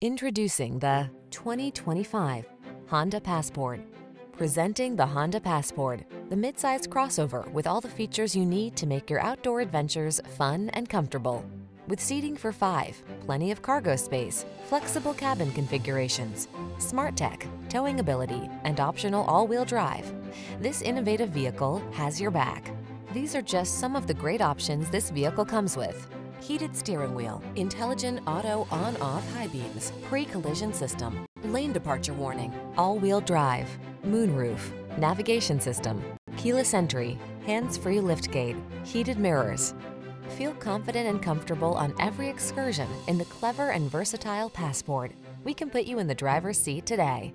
Introducing the 2025 Honda Passport. Presenting the Honda Passport, the midsize crossover with all the features you need to make your outdoor adventures fun and comfortable. With seating for five, plenty of cargo space, flexible cabin configurations, smart tech, towing ability, and optional all-wheel drive, this innovative vehicle has your back. These are just some of the great options this vehicle comes with heated steering wheel, intelligent auto on-off high beams, pre-collision system, lane departure warning, all-wheel drive, moonroof, navigation system, keyless entry, hands-free liftgate, heated mirrors. Feel confident and comfortable on every excursion in the clever and versatile Passport. We can put you in the driver's seat today.